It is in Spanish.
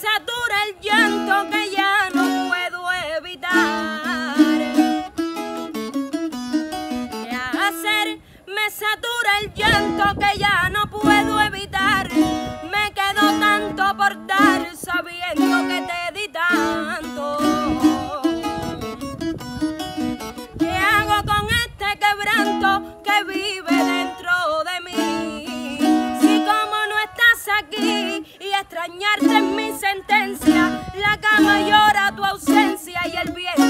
satura el llanto que ya no puedo evitar. ¿Qué hacer? Me satura el llanto que ya no puedo evitar. Me quedo tanto por dar sabiendo que te di tanto. ¿Qué hago con este quebranto que vive dentro de mí? Si como no estás aquí extrañarte es mi sentencia, la cama llora tu ausencia y el viento